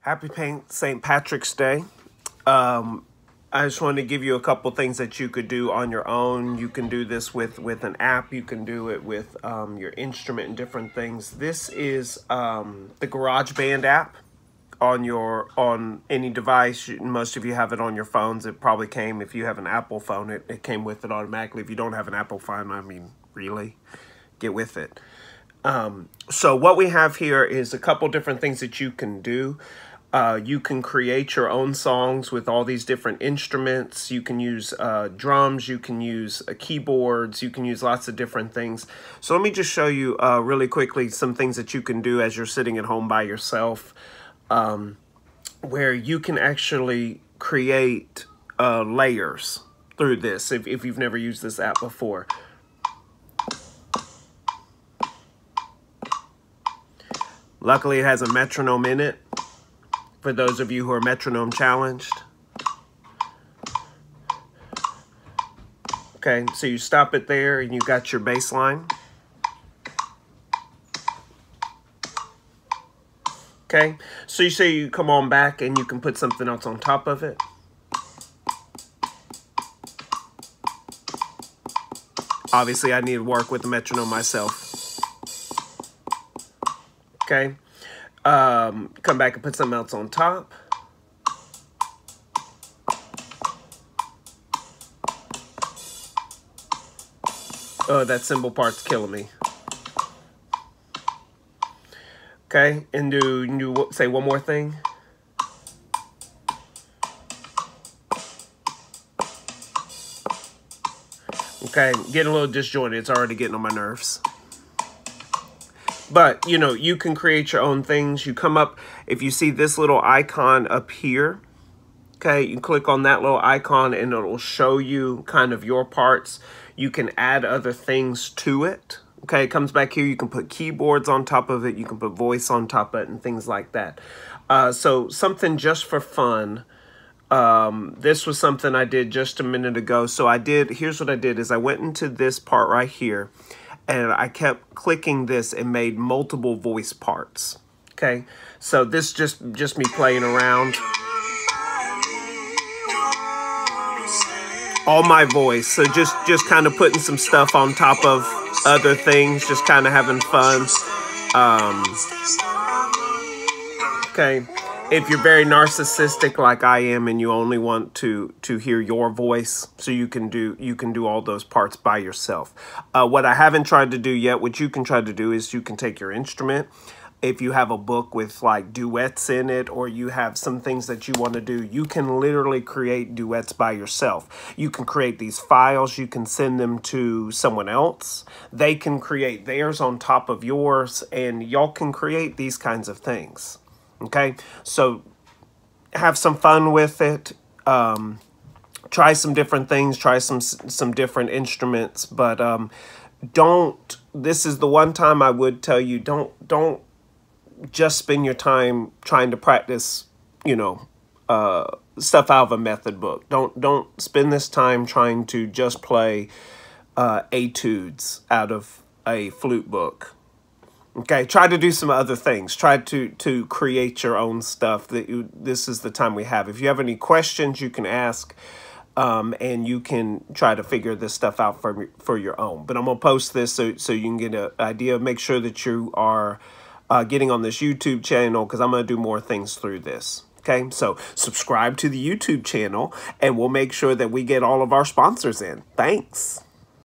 Happy Paint St. Patrick's Day. Um, I just wanted to give you a couple things that you could do on your own. You can do this with, with an app. You can do it with um, your instrument and different things. This is um, the GarageBand app on your on any device. Most of you have it on your phones. It probably came, if you have an Apple phone, it, it came with it automatically. If you don't have an Apple phone, I mean, really, get with it. Um, so what we have here is a couple different things that you can do. Uh, you can create your own songs with all these different instruments. You can use uh, drums, you can use uh, keyboards, you can use lots of different things. So let me just show you uh, really quickly some things that you can do as you're sitting at home by yourself um, where you can actually create uh, layers through this if, if you've never used this app before. Luckily, it has a metronome in it for those of you who are metronome challenged. Okay, so you stop it there and you got your baseline. Okay, so you say you come on back and you can put something else on top of it. Obviously, I need to work with the metronome myself. Okay. Um, come back and put something else on top. Oh, that cymbal part's killing me. Okay, and do you say one more thing? Okay, getting a little disjointed. It's already getting on my nerves. But, you know, you can create your own things. You come up, if you see this little icon up here, okay, you click on that little icon and it'll show you kind of your parts. You can add other things to it. Okay, it comes back here. You can put keyboards on top of it. You can put voice on top of it and things like that. Uh, so something just for fun. Um, this was something I did just a minute ago. So I did, here's what I did is I went into this part right here and I kept clicking this and made multiple voice parts. Okay, so this just just me playing around. All my voice, so just just kind of putting some stuff on top of other things, just kind of having fun. Um, okay if you're very narcissistic like I am and you only want to to hear your voice so you can do you can do all those parts by yourself. Uh, what I haven't tried to do yet what you can try to do is you can take your instrument. If you have a book with like duets in it or you have some things that you want to do you can literally create duets by yourself. You can create these files you can send them to someone else. They can create theirs on top of yours and y'all can create these kinds of things Okay, so have some fun with it. Um, try some different things. Try some some different instruments, but um, don't. This is the one time I would tell you don't don't just spend your time trying to practice. You know, uh, stuff out of a method book. Don't don't spend this time trying to just play uh, etudes out of a flute book Okay, try to do some other things. Try to to create your own stuff. That you, this is the time we have. If you have any questions, you can ask, um, and you can try to figure this stuff out for for your own. But I'm gonna post this so so you can get an idea. Make sure that you are uh, getting on this YouTube channel because I'm gonna do more things through this. Okay, so subscribe to the YouTube channel, and we'll make sure that we get all of our sponsors in. Thanks.